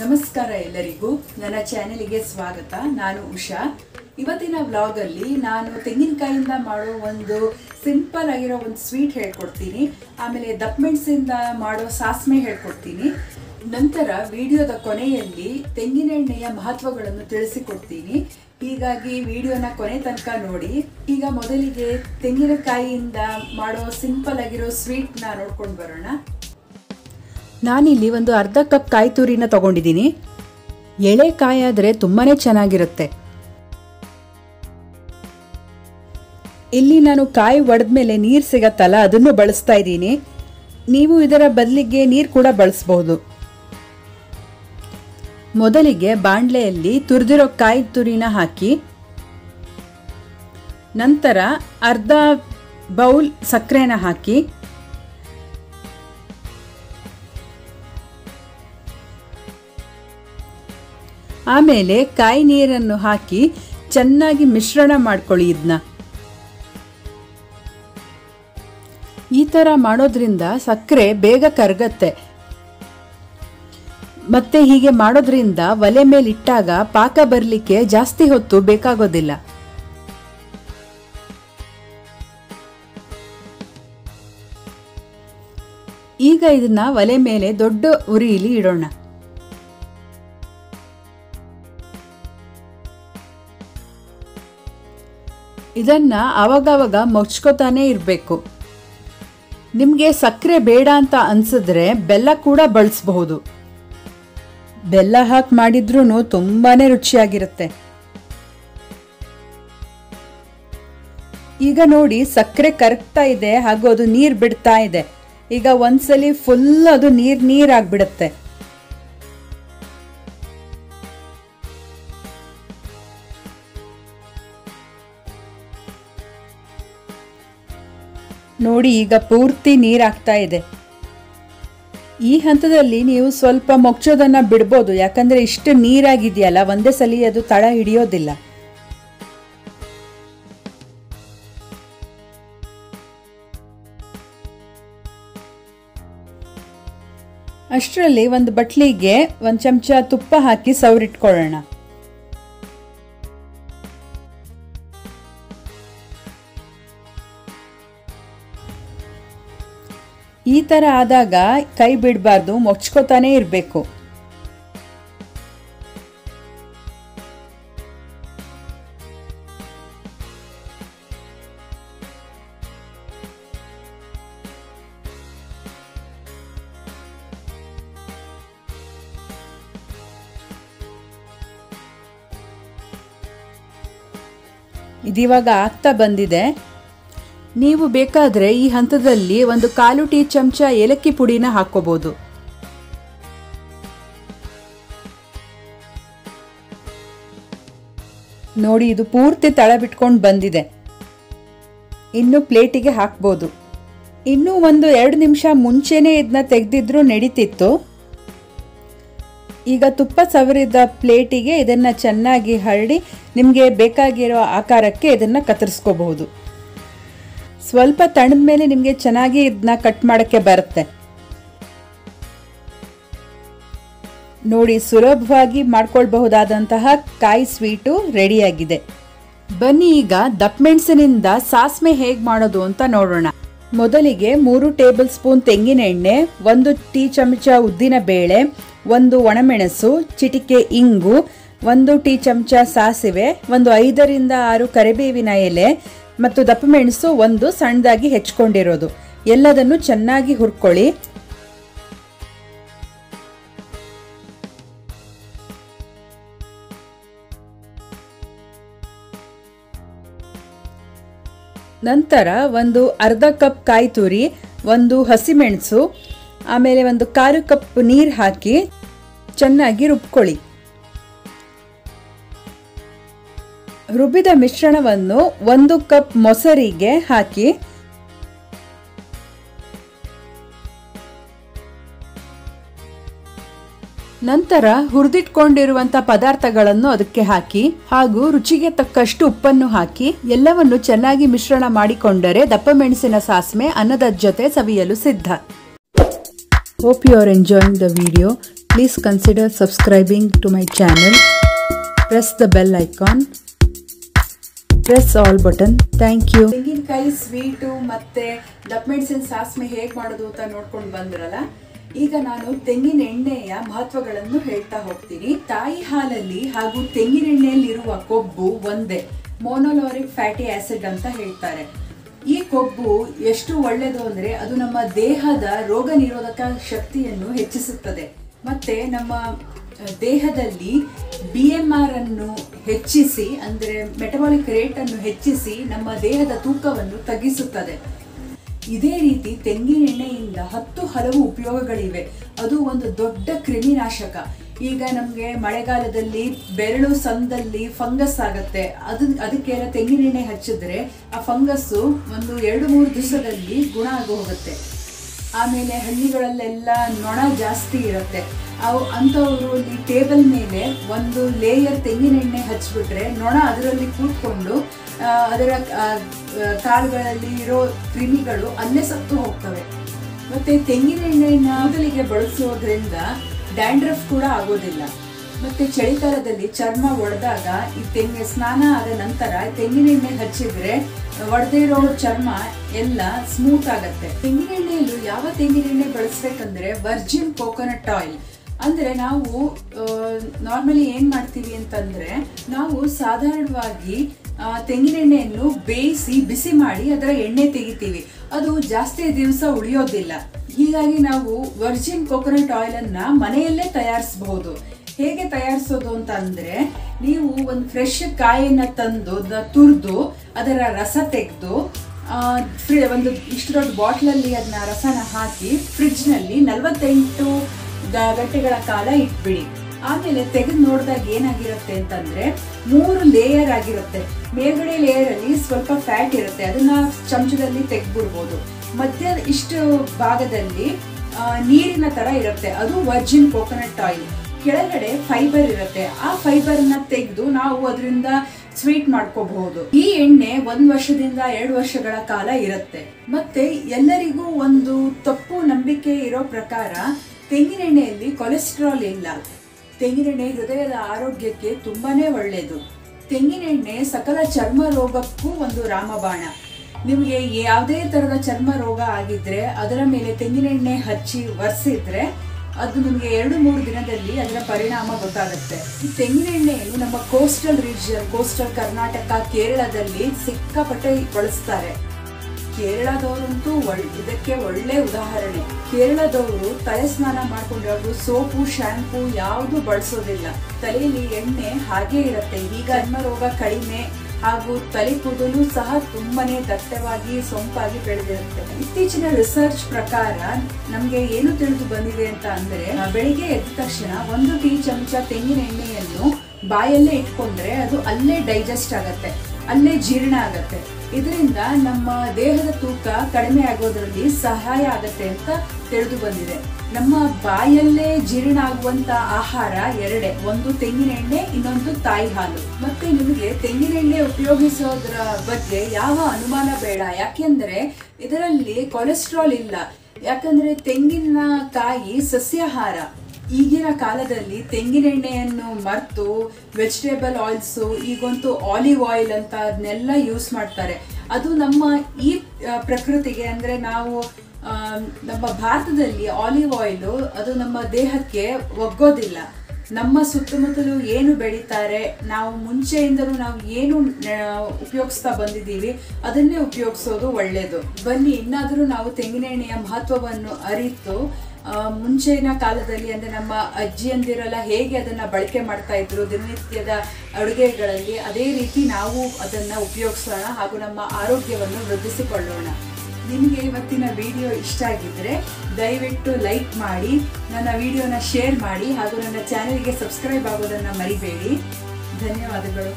ನಮಸ್ಕಾರ ಎಲ್ಲರಿಗೂ. ನನ್ನ ಚಾನೆಲ್ಗೆ ಸ್ವಾಗತ. ನಾನು ಉಷಾ. ಇವತ್ತಿನ ವ್ಲಾಗಲ್ಲಿ ನಾನು ತೆಂಗಿನಕಾಯಿಂದ ಮಾಡೋ ಒಂದು ಸಿಂಪಲ್ ಆಗಿರೋ ಒಂದು ಸ್ವೀಟ್ ಹೇಳ್ಕೊಡ್ತೀನಿ. ಆಮೇಲೆ ದಪ್ಪ ಮೆಣಸಿಂದ ಮಾಡೋ ಸಾಸ್ಮೆ ಹೇಳ್ಕೊಡ್ತೀನಿ. ನಂತರ ವಿಡಿಯೋದ ಕೊನೆಯಲ್ಲಿ ತೆಂಗಿನೆಣ್ಣೆಯ ಮಹತ್ವಗಳನ್ನು ತಿಳಿಸಿಕೊಡ್ತೀನಿ. ಹೀಗಾಗಿ ವಿಡಿಯೋನ ಕೊನೆ ತನಕ ನೋಡಿ. ಈಗ ಮೊದಲಿಗೆ ತೆಂಗಿನಕಾಯಿಯಿಂದ ಮಾಡೋ ಸಿಂಪಲ್ ಆಗಿರೋ ಸ್ವೀಟ್ನ ನೋಡ್ಕೊಂಡು ಬರೋಣ. ನಾನಿಲ್ಲಿ ಒಂದು ಅರ್ಧ ಕಪ್ ಕಾಯಿ ತುರಿನ ತಗೊಂಡಿದ್ದೀನಿ. ಎಳೆ ಕಾಯಿ ಆದರೆ ತುಂಬಾ ಚೆನ್ನಾಗಿರುತ್ತೆ. ಇಲ್ಲಿ ನಾನು ಕಾಯಿ ಒಡೆದ್ಮೇಲೆ ನೀರು ಸಿಗತ್ತಲ್ಲ, ಅದನ್ನು ಬಳಸ್ತಾ ಇದ್ದೀನಿ. ನೀವು ಇದರ ಬದಲಿಗೆ ನೀರು ಕೂಡ ಬಳಸಬಹುದು. ಮೊದಲಿಗೆ ಬಾಣಲೆಯಲ್ಲಿ ತುರಿದಿರೋ ಕಾಯಿ ತುರಿನ ಹಾಕಿ, ನಂತರ ಅರ್ಧ ಬೌಲ್ ಸಕ್ಕರೆನ ಹಾಕಿ ಆಮೇಲೆ ಕಾಯಿ ನೀರನ್ನು ಹಾಕಿ ಚೆನ್ನಾಗಿ ಮಿಶ್ರಣ ಮಾಡ್ಕೊಳ್ಳಿ ಇದನ್ನ ಈ ಥರ ಮಾಡೋದ್ರಿಂದ ಸಕ್ಕರೆ ಬೇಗ ಕರಗತ್ತೆ. ಮತ್ತೆ ಹೀಗೆ ಮಾಡೋದ್ರಿಂದ ಒಲೆ ಮೇಲೆ ಇಟ್ಟಾಗ ಪಾಕ ಬರಲಿಕ್ಕೆ ಜಾಸ್ತಿ ಹೊತ್ತು ಬೇಕಾಗೋದಿಲ್ಲ. ಈಗ ಇದನ್ನ ಒಲೆ ಮೇಲೆ ದೊಡ್ಡ ಉರಿಯಲ್ಲಿ ಇಡೋಣ. ಇದನ್ನ ಅವಾಗವಾಗ ಮುಚ್ಕೋತಾನೆ ಇರಬೇಕು. ನಿಮಗೆ ಸಕ್ಕರೆ ಬೇಡ ಅಂತ ಅನ್ಸಿದ್ರೆ ಬೆಲ್ಲ ಕೂಡ ಬಳಸಬಹುದು. ಬೆಲ್ಲ ಹಾಕಿ ಮಾಡಿದ್ರೂ ತುಂಬಾ ರುಚಿಯಾಗಿರುತ್ತೆ. ಈಗ ನೋಡಿ ಸಕ್ಕರೆ ಕರಗ್ತಾ ಇದೆ ಹಾಗೂ ಅದು ನೀರು ಬಿಡ್ತಾ ಇದೆ. ಈಗ ಒಂದ್ಸಲಿ ಫುಲ್ ಅದು ನೀರ್ ನೀರಾಗ್ಬಿಡುತ್ತೆ. ನೋಡಿ ಈಗ ಪೂರ್ತಿ ನೀರಾಗ್ತಾ ಇದೆ. ಈ ಹಂತದಲ್ಲಿ ನೀವು ಸ್ವಲ್ಪ ಮೊಗ್ಚೋದನ್ನ ಬಿಡ್ಬೋದು, ಯಾಕಂದ್ರೆ ಇಷ್ಟು ನೀರಾಗಿದೆಯಲ್ಲ, ಒಂದೇ ಸಲ ಅದು ತಳ ಹಿಡಿಯೋದಿಲ್ಲ. ಅಷ್ಟರಲ್ಲಿ ಒಂದು ಬಟ್ಲಿಗೆ ಒಂದು ಚಮಚ ತುಪ್ಪ ಹಾಕಿ ಸವರಿಟ್ಕೊಳ್ಳೋಣ. ಥರ ಆದಾಗ ಕೈ ಬಿಡಬಾರ್ದು ಮೊಚ್ಕೋತಾನೇ ಇರಬೇಕು. ಇದಿವಾಗ ಆಗ್ತಾ ಬಂದಿದೆ. ನೀವು ಬೇಕಾದರೆ ಈ ಹಂತದಲ್ಲಿ ಒಂದು ಕಾಲು ಟೀ ಚಮಚ ಏಲಕ್ಕಿ ಪುಡಿನ ಹಾಕೋಬಹುದು ನೋಡಿ, ಇದು ಪೂರ್ತಿ ತಳ ಬಿಟ್ಕೊಂಡು ಬಂದಿದೆ. ಇನ್ನು ಪ್ಲೇಟಿಗೆ ಹಾಕ್ಬೋದು. ಇನ್ನೂ ಒಂದು ಎರಡು ನಿಮಿಷ ಮುಂಚೆನೇ ಇದನ್ನ ತೆಗೆದಿದ್ರೂ ನಡೀತಿತ್ತು. ಈಗ ತುಪ್ಪ ಸವರಿದ ಪ್ಲೇಟಿಗೆ ಇದನ್ನು ಚೆನ್ನಾಗಿ ಹರಡಿ ನಿಮಗೆ ಬೇಕಾಗಿರೋ ಆಕಾರಕ್ಕೆ ಇದನ್ನು ಕತ್ತರಿಸ್ಕೋಬಹುದು. ಸ್ವಲ್ಪ ತಣ್ಣದ ಮೇಲೆ ನಿಮಗೆ ಚೆನ್ನಾಗಿ ಇದನ್ನ ಕಟ್ ಮಾಡೋಕ್ಕೆ ಬರುತ್ತೆ. ನೋಡಿ, ಸುಲಭವಾಗಿ ಮಾಡ್ಕೊಳ್ಬಹುದಾದಂತಹ ಕಾಯಿ ಸ್ವೀಟು ರೆಡಿಯಾಗಿದೆ. ಬನ್ನಿ ಈಗ ದಪ್ಪಮೆಣಸಿನಿಂದ ಸಾಸಿವೆ ಹೇಗೆ ಮಾಡೋದು ಅಂತ ನೋಡೋಣ. ಮೊದಲಿಗೆ ಮೂರು ಟೇಬಲ್ ಸ್ಪೂನ್ ತೆಂಗಿನ ಎಣ್ಣೆ, ಒಂದು ಟೀ ಚಮಚ ಉದ್ದಿನ ಬೇಳೆ, ಒಂದು ಒಣಮೆಣಸು, ಚಿಟಿಕೆ ಇಂಗು, ಒಂದು ಟೀ ಚಮಚ ಸಾಸಿವೆ, ಒಂದು ಐದರಿಂದ ಆರು ಕರಿಬೇವಿನ ಎಲೆ ಮತ್ತು ದಪ್ಪ ಮೆಣಸು ಒಂದು ಸಣ್ಣದಾಗಿ ಹೆಚ್ಕೊಂಡಿರೋದು. ಎಲ್ಲದನ್ನು ಚೆನ್ನಾಗಿ ಹುರ್ಕೊಳ್ಳಿ. ನಂತರ ಒಂದು ಅರ್ಧ ಕಪ್ ಕಾಯಿ ತುರಿ, ಒಂದು ಹಸಿಮೆಣಸು ಆಮೇಲೆ ಒಂದು ಕಾರು ಕಪ್ ನೀರು ಹಾಕಿ ಚೆನ್ನಾಗಿ ರುಬ್ಕೊಳ್ಳಿ. ರುಬ್ಬಿದ ಮಿಶ್ರಣವನ್ನು ಒಂದು ಕಪ್ ಮೊಸರಿಗೆ ಹಾಕಿ. ನಂತರ ಹುರಿದಿಟ್ಕೊಂಡಿರುವಂಥ ಪದಾರ್ಥಗಳನ್ನು ಅದಕ್ಕೆ ಹಾಕಿ ಹಾಗೂ ರುಚಿಗೆ ತಕ್ಕಷ್ಟು ಉಪ್ಪನ್ನು ಹಾಕಿ ಎಲ್ಲವನ್ನು ಚೆನ್ನಾಗಿ ಮಿಶ್ರಣ ಮಾಡಿಕೊಂಡರೆ ದಪ್ಪ ಮೆಣಸಿನ ಸಾಸ್ಮೆ ಅನ್ನದ ಜೊತೆ ಸವಿಯಲು ಸಿದ್ಧ. Hope you are enjoying the video please consider subscribing to my channel press the bell icon. Press all button thank you ತೆಂಗಿನಕಾಯಿ ಸ್ವೀಟು ಮತ್ತೆ ದಪ್ಪಮೆಣಸಿನ ಸಾಸ್ಮೆ ಹೇಗೆ ಮಾಡೋದು ಅಂತ ನೋಡ್ಕೊಂಡು ಬಂದ್ರಲ್ಲ? ಈಗ ನಾನು ತೆಂಗಿನ ಎಣ್ಣೆಯ ಮಹತ್ವಗಳನ್ನು ಹೇಳ್ತಾ ಹೋಗ್ತೀನಿ. ತಾಯಿ ಹಾಲಲ್ಲಿ ಹಾಗೂ ತೆಂಗಿನ ಎಣ್ಣೆಯಲ್ಲಿರುವ ಕೊಬ್ಬು ಒಂದೇ. ಮೋನೋಲೋರಿಕ್ ಫ್ಯಾಟಿ ಆಸಿಡ್ ಅಂತ ಹೇಳ್ತಾರೆ. ಈ ಕೊಬ್ಬು ಎಷ್ಟು ಒಳ್ಳೆಯದು ಅಂದ್ರೆ ಅದು ನಮ್ಮ ದೇಹದ ರೋಗ ನಿರೋಧಕ ಶಕ್ತಿಯನ್ನು ಹೆಚ್ಚಿಸುತ್ತದೆ. ಮತ್ತೆ ನಮ್ಮ ದೇಹದಲ್ಲಿ ಬಿ ಎಂ ಆರ್ ಅನ್ನು ಹೆಚ್ಚಿಸಿ, ಅಂದರೆ ಮೆಟಬಾಲಿಕ್ ರೇಟ್ ಅನ್ನು ಹೆಚ್ಚಿಸಿ ನಮ್ಮ ದೇಹದ ತೂಕವನ್ನು ತಗ್ಗಿಸುತ್ತದೆ. ಇದೇ ರೀತಿ ತೆಂಗಿನೆಣ್ಣೆಯಿಂದ ಹತ್ತು ಹಲವು ಉಪಯೋಗಗಳಿವೆ. ಅದು ಒಂದು ದೊಡ್ಡ ಕ್ರಿಮಿನಾಶಕ. ಈಗ ನಮಗೆ ಮಳೆಗಾಲದಲ್ಲಿ ಬೆರಳು ಸಂದಲ್ಲಿ ಫಂಗಸ್ ಆಗುತ್ತೆ. ಅದು, ಅದಕ್ಕೆ ತೆಂಗಿನೆಣ್ಣೆ ಹಚ್ಚಿದ್ರೆ ಆ ಫಂಗಸ್ಸು ಒಂದು ಎರಡು ಮೂರು ದಿವಸದಲ್ಲಿ ಗುಣ ಆಗಿ ಆಮೇಲೆ ಹಳ್ಳಿಗಳಲ್ಲೆಲ್ಲ ನೊಣ ಜಾಸ್ತಿ ಇರುತ್ತೆ. ಅವು ಅಂಥವರು ಅಲ್ಲಿ ಟೇಬಲ್ ಮೇಲೆ ಒಂದು ಲೇಯರ್ ತೆಂಗಿನೆಣ್ಣೆ ಹಚ್ಬಿಟ್ರೆ ನೊಣ ಅದರಲ್ಲಿ ಕೂತ್ಕೊಂಡು ಅದರ ಕಾಲುಗಳಲ್ಲಿ ಇರೋ ಕ್ರಿಮಿಗಳು ಅಲ್ಲೇ ಸತ್ತು ಹೋಗ್ತವೆ. ಮತ್ತೆ ಎಣ್ಣೆಯನ್ನು ಕೂದಲಿಗೆ ಬಳಸೋದ್ರಿಂದ ಡ್ಯಾಂಡ್ರಫ್ ಕೂಡ ಆಗೋದಿಲ್ಲ. ಮತ್ತೆ ಚಳಿಗಾಲದಲ್ಲಿ ಚರ್ಮ ಒಡೆದಾಗ ಈ ತೆಂಗಿನ ಸ್ನಾನ ಆದ ನಂತರ ತೆಂಗಿನೆಣ್ಣೆ ಹಚ್ಚಿದ್ರೆ ಒಡೆದೇ ಇರೋ ಚರ್ಮ ಎಲ್ಲ ಸ್ಮೂತ್ ಆಗತ್ತೆ. ತೆಂಗಿನೆಣ್ಣೆಯಲ್ಲೂ ಯಾವ ತೆಂಗಿನೆಣ್ಣೆ ಬಳಸ್ಬೇಕಂದ್ರೆ ವರ್ಜಿನ್ ಕೋಕೋನಟ್ ಆಯಿಲ್ ಅಂದ್ರೆ ನಾವು ನಾರ್ಮಲಿ ಏನ್ ಮಾಡ್ತೀವಿ ಅಂತಂದ್ರೆ ನಾವು ಸಾಧಾರಣವಾಗಿ ತೆಂಗಿನೆಣ್ಣೆಯನ್ನು ಬೇಯಿಸಿ ಬಿಸಿ ಮಾಡಿ ಅದರ ಎಣ್ಣೆ ತೆಗಿತೀವಿ. ಅದು ಜಾಸ್ತಿ ದಿವಸ ಉಳಿಯೋದಿಲ್ಲ. ಹೀಗಾಗಿ ನಾವು ವರ್ಜಿನ್ ಕೋಕೋನಟ್ ಆಯಿಲ್ ಅನ್ನ ಮನೆಯಲ್ಲೇ ತಯಾರಿಸಬಹುದು. ಹೇಗೆ ತಯಾರಿಸೋದು ಅಂತ ನೀವು ಒಂದು ಫ್ರೆಶ್ ಕಾಯಿನ ತಂದು ತುರಿದು, ಅದರ ರಸ ತೆಗೆದು ಒಂದು ಇಷ್ಟು ದೊಡ್ಡ ಬಾಟ್ಲಲ್ಲಿ ಅದನ್ನ ರಸನ ಹಾಕಿ ಫ್ರಿಡ್ಜ್ನಲ್ಲಿ ನಲವತ್ತೆಂಟು ಗಂಟೆಗಳ ಕಾಲ ಇಟ್ಬಿಡಿ. ಆಮೇಲೆ ತೆಗೆದು ನೋಡಿದಾಗ ಏನಾಗಿರುತ್ತೆ ಅಂತಂದ್ರೆ, ಮೂರು ಲೇಯರ್ ಆಗಿರುತ್ತೆ. ಮೇಲ್ಗಡೆ ಲೇಯರ್ ಅಲ್ಲಿ ಸ್ವಲ್ಪ ಫ್ಯಾಟ್ ಇರುತ್ತೆ. ಅದನ್ನ ಚಮಚದಲ್ಲಿ ತೆಗೆದ್ಬಿಡ್ಬೋದು. ಮಧ್ಯ ಇಷ್ಟು ಭಾಗದಲ್ಲಿ ನೀರಿನ ತರ ಇರುತ್ತೆ. ಅದು ವರ್ಜಿನ್ ಕೋಕೋನಟ್ ಆಯಿಲ್ ಕೆಳಗಡೆ ಫೈಬರ್ ಇರುತ್ತೆ. ಆ ಫೈಬರ್ನ ತೆಗೆದು ನಾವು ಅದರಿಂದ ಸ್ವೀಟ್ ಮಾಡ್ಕೋಬಹುದು. ಈ ಎಣ್ಣೆ ಒಂದ್ ವರ್ಷದಿಂದ ಎರಡು ವರ್ಷಗಳ ಕಾಲ ಇರುತ್ತೆ. ಮತ್ತೆ ಎಲ್ಲರಿಗೂ ಒಂದು ತಪ್ಪು ನಂಬಿಕೆ ಇರೋ ಪ್ರಕಾರ ತೆಂಗಿನೆಣ್ಣೆಯಲ್ಲಿ ಕೊಲೆಸ್ಟ್ರಾಲ್ ಇಲ್ಲ. ತೆಂಗಿನೆಣ್ಣೆ ಹೃದಯದ ಆರೋಗ್ಯಕ್ಕೆ ತುಂಬಾನೇ ಒಳ್ಳೆಯದು ತೆಂಗಿನೆಣ್ಣೆ ಸಕಲ ಚರ್ಮ ರೋಗಕ್ಕೂ ಒಂದು ರಾಮಬಾಣ. ನಿಮಗೆ ಯಾವುದೇ ತರದ ಚರ್ಮ ರೋಗ ಆಗಿದ್ರೆ ಅದರ ಮೇಲೆ ತೆಂಗಿನೆಣ್ಣೆ ಹಚ್ಚಿ ಒರೆಸಿದ್ರೆ ಅದು ನಿಮಗೆ ಎರಡು, ಮೂರು ದಿನದಲ್ಲಿ ಅದರ ಪರಿಣಾಮ ಗೊತ್ತಾಗುತ್ತೆ. ಈ ತೆಂಗಿನೆಣ್ಣೆಯನ್ನು ನಮ್ಮ ಕೋಸ್ಟಲ್ ರೀಜಿಯನ್ ಕೋಸ್ಟಲ್ ಕರ್ನಾಟಕ, ಕೇರಳದಲ್ಲಿ ಸಿಕ್ಕಾಪಟ್ಟೆ ಬಳಸ್ತಾರೆ. ಕೇರಳದವರಂತೂ ಒಳ್, ಇದಕ್ಕೆ ಒಳ್ಳೆ ಉದಾಹರಣೆ. ಕೇರಳದವರು ತಲೆ ಸ್ನಾನ ಮಾಡ್ಕೊಂಡಿರೋದು ಸೋಪು ಶಾಂಪೂ ಯಾವುದು ಬಳಸೋದಿಲ್ಲ. ತಲೆಯಲ್ಲಿ ಎಣ್ಣೆ ಹಾಗೆ ಇರುತ್ತೆ. ಈಗ ಚರ್ಮ ರೋಗ ಕಡಿಮೆ ಹಾಗೂ ತಲೆ ಕೂದಲು ಸಹ ತುಂಬಾನೇ ದಟ್ಟವಾಗಿ ಸೊಂಪಾಗಿ ಬೆಳೆದಿರುತ್ತೆ. ಇತ್ತೀಚಿನ ರಿಸರ್ಚ್ ಪ್ರಕಾರ ನಮ್ಗೆ ಏನು ತಿಳಿದು ಬಂದಿದೆ ಅಂತ ಅಂದ್ರೆ ಬೆಳಿಗ್ಗೆ ಎದ್ದ ತಕ್ಷಣ ಒಂದು ಟೀ ಚಮಚ ತೆಂಗಿನ ಎಣ್ಣೆಯನ್ನು ಬಾಯಲ್ಲೇ ಇಟ್ಕೊಂಡ್ರೆ ಅದು ಅಲ್ಲೇ ಡೈಜೆಸ್ಟ್ ಆಗತ್ತೆ. ಅಲ್ಲೇ ಜೀರ್ಣ ಆಗತ್ತೆ. ಇದರಿಂದ ನಮ್ಮ ದೇಹದ ತೂಕ ಕಡಿಮೆ ಆಗೋದ್ರಲ್ಲಿ ಸಹಾಯ ಆಗತ್ತೆ ಅಂತ ತಿಳಿದು ಬಂದಿದೆ. ನಮ್ಮ ಬಾಯಲ್ಲೇ ಜೀರ್ಣ ಆಗುವಂತ ಆಹಾರ ಎರಡೇ, ಒಂದು ತೆಂಗಿನ ಎಣ್ಣೆ, ಇನ್ನೊಂದು ತಾಯಿ ಹಾಲು. ಮತ್ತೆ ನಿಮಗೆ ತೆಂಗಿನ ಎಣ್ಣೆ ಉಪಯೋಗಿಸೋದ್ರ ಬಗ್ಗೆ ಯಾವ ಅನುಮಾನ ಬೇಡ. ಯಾಕೆಂದ್ರೆ ಇದರಲ್ಲಿ ಕೊಲೆಸ್ಟ್ರಾಲ್ ಇಲ್ಲ. ಯಾಕಂದ್ರೆ ತೆಂಗಿನ ಕಾಯಿ ಸಸ್ಯಾಹಾರ. ಈಗಿನ ಕಾಲದಲ್ಲಿ ತೆಂಗಿನೆಣ್ಣೆಯನ್ನು ಮರೆತು ವೆಜಿಟೇಬಲ್ ಆಯಿಲ್ಸು ಈಗಂತೂ ಆಲಿವ್ ಆಯಿಲ್ ಅಂತ ಅದನ್ನೆಲ್ಲ ಯೂಸ್ ಮಾಡ್ತಾರೆ. ಅದು ನಮ್ಮ ಈ ಪ್ರಕೃತಿಗೆ ಅಂದರೆ ನಾವು ನಮ್ಮ ಭಾರತದಲ್ಲಿ ಆಲಿವ್ ಆಯಿಲು ಅದು ನಮ್ಮ ದೇಹಕ್ಕೆ ಒಗ್ಗೋದಿಲ್ಲ. ನಮ್ಮ ಸುತ್ತಮುತ್ತಲು ಏನು ಬೆಳೀತಾರೆ, ನಾವು ಮುಂಚೆಯಿಂದಲೂ ನಾವು ಏನು ಉಪಯೋಗಿಸ್ತಾ ಬಂದಿದ್ದೀವಿ, ಅದನ್ನೇ ಉಪಯೋಗಿಸೋದು ಒಳ್ಳೆಯದು ಬನ್ನಿ, ಇನ್ನಾದರೂ ನಾವು ತೆಂಗಿನೆಣ್ಣೆಯ ಮಹತ್ವವನ್ನು ಅರಿತು ಮುಂಚೆನ ಕಾಲದಲ್ಲಿ ಅಂದರೆ ನಮ್ಮ ಅಜ್ಜಿಯಂದಿರೆಲ್ಲ ಹೇಗೆ ಅದನ್ನು ಬಳಕೆ ಮಾಡ್ತಾ ಇದ್ರು ದಿನನಿತ್ಯದ ಅಡುಗೆಗಳಲ್ಲಿ, ಅದೇ ರೀತಿ ನಾವು ಅದನ್ನು ಉಪಯೋಗಿಸೋಣ ಹಾಗೂ ನಮ್ಮ ಆರೋಗ್ಯವನ್ನು ವೃದ್ಧಿಸಿಕೊಳ್ಳೋಣ. ನಿಮಗೆ ಇವತ್ತಿನ ವಿಡಿಯೋ ಇಷ್ಟ ಆಗಿದ್ದರೆ ದಯವಿಟ್ಟು ಲೈಕ್ ಮಾಡಿ, ನನ್ನ ವಿಡಿಯೋನ ಶೇರ್ ಮಾಡಿ ಹಾಗೂ ನನ್ನ ಚಾನೆಲ್ಗೆ ಸಬ್ಸ್ಕ್ರೈಬ್ ಆಗೋದನ್ನು ಮರಿಬೇಡಿ. ಧನ್ಯವಾದಗಳು.